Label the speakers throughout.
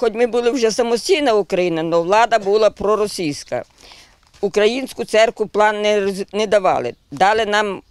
Speaker 1: Хоч ми були вже самостійна Україна, але влада була проросійська. Українську церкву план не, не давали. Дали нам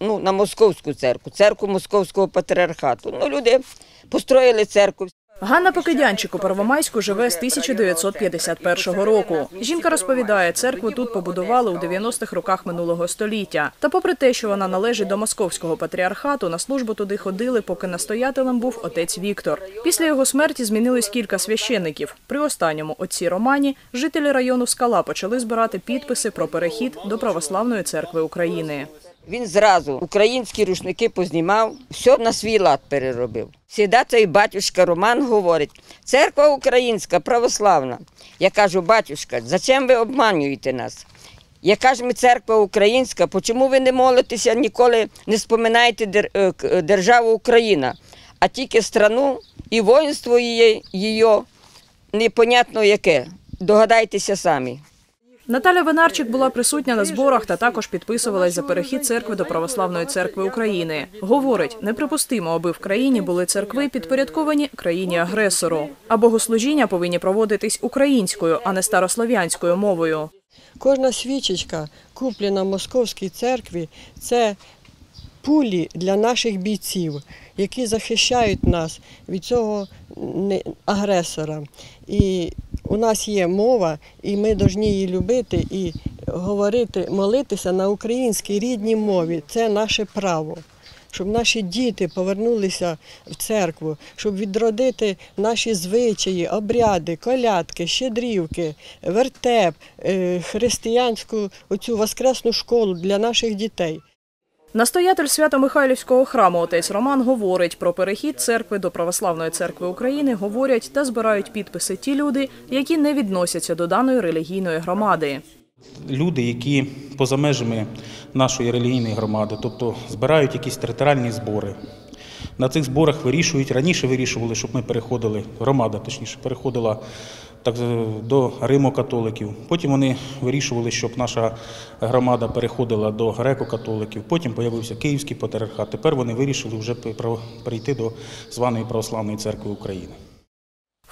Speaker 1: ну, на московську церкву, церкву московського патріархату. Ну, люди построїли церкву.
Speaker 2: Ганна Покидянчик у Первомайську живе з 1951 року. Жінка розповідає, церкву тут побудували у 90-х роках минулого століття. Та попри те, що вона належить до московського патріархату, на службу туди ходили, поки настоятелем був отець Віктор. Після його смерті змінилось кілька священиків. При останньому отці Романі жителі району Скала почали збирати підписи про перехід до православної церкви України.
Speaker 1: Він зразу українські рушники познімав, все на свій лад переробив. Сіда цей батюшка Роман говорить: церква українська, православна. Я кажу, батюшка, зачем ви обманюєте нас? Яка ж ми церква українська, чому ви не молитеся, ніколи не споминаєте е, е, державу Україна, а тільки страну і воїнство її, її непонятно яке. Догадайтеся самі.
Speaker 2: Наталя Винарчик була присутня на зборах та також підписувалась за перехід церкви до православної церкви України. Говорить, неприпустимо, аби в країні були церкви підпорядковані країні агресору. А богослужіння повинні проводитись українською, а не старослов'янською мовою.
Speaker 3: Кожна свічечка, куплена в московській церкві, це пулі для наших бійців, які захищають нас від цього агресора. І у нас є мова, і ми повинні її любити і говорити, молитися на українській рідній мові. Це наше право. Щоб наші діти повернулися в церкву, щоб відродити наші звичаї, обряди, колядки, щедрівки, вертеп, е, християнську оцю воскресну школу для наших дітей.
Speaker 2: Настоятель Свято-Михайлівського храму отець Роман говорить про перехід церкви до православної церкви України. Говорять та збирають підписи ті люди, які не відносяться до даної релігійної громади.
Speaker 4: люди, які поза межами нашої релігійної громади, тобто збирають якісь територіальні збори. На цих зборах вирішують, раніше вирішували, щоб ми переходили, громада точніше, переходила так, е, до Римо-католиків. Потім вони вирішували, щоб наша громада переходила до греко-католиків. Потім з'явився Київський патріархат. Тепер вони вирішили вже прийти до званої Православної церкви України.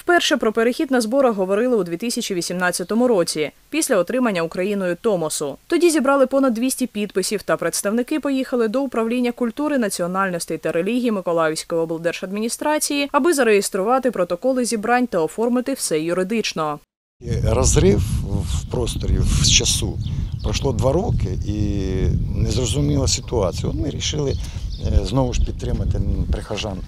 Speaker 2: Вперше про перехід на зборах говорили у 2018 році, після отримання Україною Томосу. Тоді зібрали понад 200 підписів, та представники поїхали до управління культури, національностей та релігії Миколаївської облдержадміністрації, аби зареєструвати протоколи зібрань та оформити все юридично.
Speaker 5: Розрив в просторі, в часу. Пройшло два роки і незрозуміла ситуація. От ми вирішили е, знову ж підтримати прихожан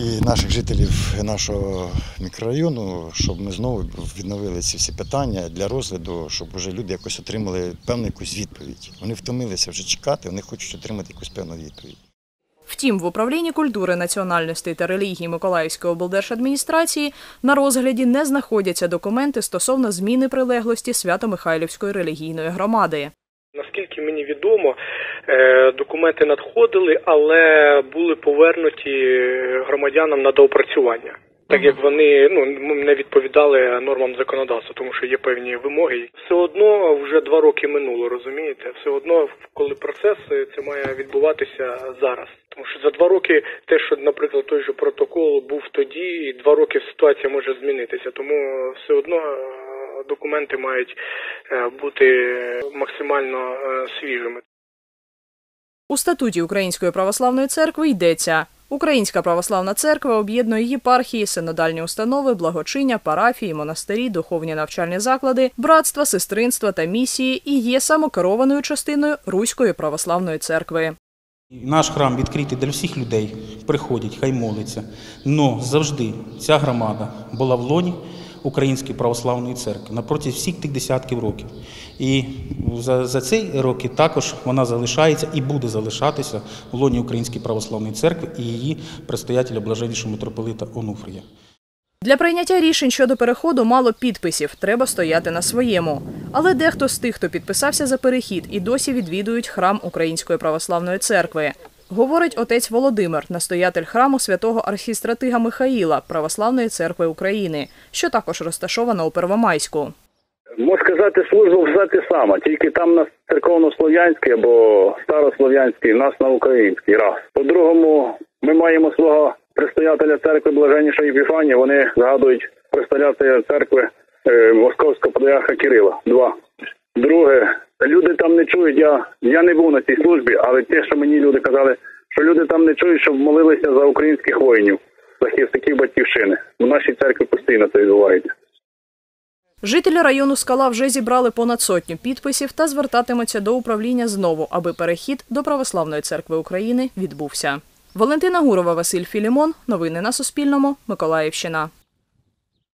Speaker 5: і наших жителів нашого мікрорайону, щоб ми знову відновили ці всі питання для розгляду, щоб вже люди якось отримали певну якусь відповідь. Вони втомилися вже чекати, вони хочуть отримати якусь певну відповідь.
Speaker 2: Втім, в управлінні культури, національностей та релігії Миколаївської облдержадміністрації на розгляді не знаходяться документи стосовно зміни прилеглості Свято-Михайлівської релігійної громади.
Speaker 6: Наскільки мені відомо, документи надходили, але були повернуті громадянам на доопрацювання. Так як вони ну не відповідали нормам законодавства, тому що є певні вимоги. Все одно вже два роки минуло, розумієте? Все одно, коли процес е, це має відбуватися зараз. Тому що за два роки те, що, наприклад, той же протокол був тоді, і два роки ситуація може змінитися. Тому все одно е, документи мають е, бути максимально е, свіжими.
Speaker 2: У статуті Української православної церкви йдеться. Українська православна церква об'єднує єпархії, синодальні установи, благочиння, парафії, монастирі, духовні навчальні заклади, братства, сестринства та місії і є самокерованою частиною Руської православної церкви.
Speaker 4: Наш храм відкритий для всіх людей. Приходять, хай моляться. Но завжди ця громада була в лоні Української православної церкви напроти всіх тих десятків років. І за, за ці роки також вона залишається і буде залишатися в лоні Української православної церкви і її предстоятеля блаженнішого митрополита Онуфрія.
Speaker 2: Для прийняття рішень щодо переходу мало підписів, треба стояти на своєму. Але дехто з тих, хто підписався за перехід, і досі відвідують храм Української православної церкви. Говорить отець Володимир, настоятель храму святого архістратига Михаїла Православної церкви України, що також розташована у Первомайську.
Speaker 7: Можна сказати, служба все те саме, тільки там на церковнослов'янський або старослов'янський, нас на український раз. По-другому, ми маємо свого предстоятеля церкви Блаженнішої Епіфанії, вони згадують предстоятеля церкви е, Московського патріарха Кирила. Два. Друге, люди там не чують. Я, я не був на цій службі, але те, що мені люди казали, що люди там не чують, щоб молилися за українських воїнів, захисників батьківщини. В нашій церкві постійно це відбувається.
Speaker 2: Жителі району Скала вже зібрали понад сотню підписів та звертатимуться до управління знову, аби перехід до Православної церкви України відбувся. Валентина Гурова, Василь Філімон. Новини на Суспільному. Миколаївщина.